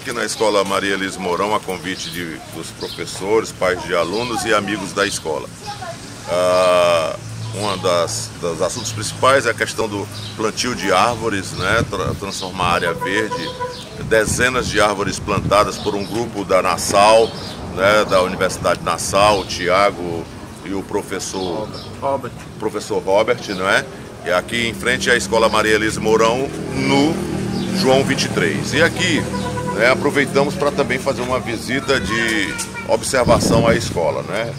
aqui na Escola Maria Elis Mourão a convite de, dos professores, pais de alunos e amigos da escola. Ah, um dos assuntos principais é a questão do plantio de árvores, né, transformar a área verde, dezenas de árvores plantadas por um grupo da Nassau, né, da Universidade Nassau, o Tiago e o professor Robert. professor Robert, não é? E aqui em frente à Escola Maria Elise Mourão, no João 23. E aqui né, aproveitamos para também fazer uma visita de observação à escola, né?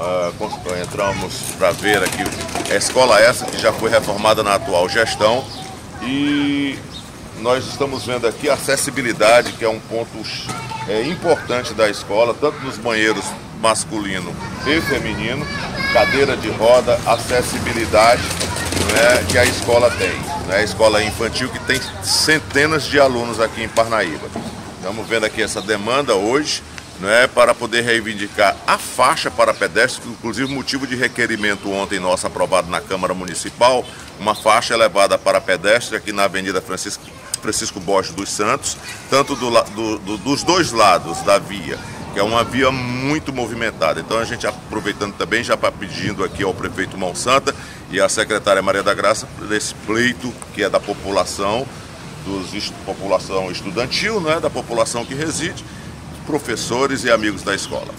Uh, entramos para ver aqui a escola essa que já foi reformada na atual gestão e nós estamos vendo aqui a acessibilidade, que é um ponto é, importante da escola, tanto nos banheiros masculino e feminino, cadeira de roda, acessibilidade né, que a escola tem. Né, a escola infantil que tem centenas de alunos aqui em Parnaíba. Estamos vendo aqui essa demanda hoje né, para poder reivindicar a faixa para pedestres, inclusive motivo de requerimento ontem nosso aprovado na Câmara Municipal, uma faixa elevada para pedestre aqui na Avenida Francisco, Francisco Borges dos Santos, tanto do, do, do, dos dois lados da via, que é uma via muito movimentada. Então a gente aproveitando também, já pedindo aqui ao prefeito Monsanta e à secretária Maria da Graça, desse pleito que é da população, dos, população estudantil, né, da população que reside, professores e amigos da escola.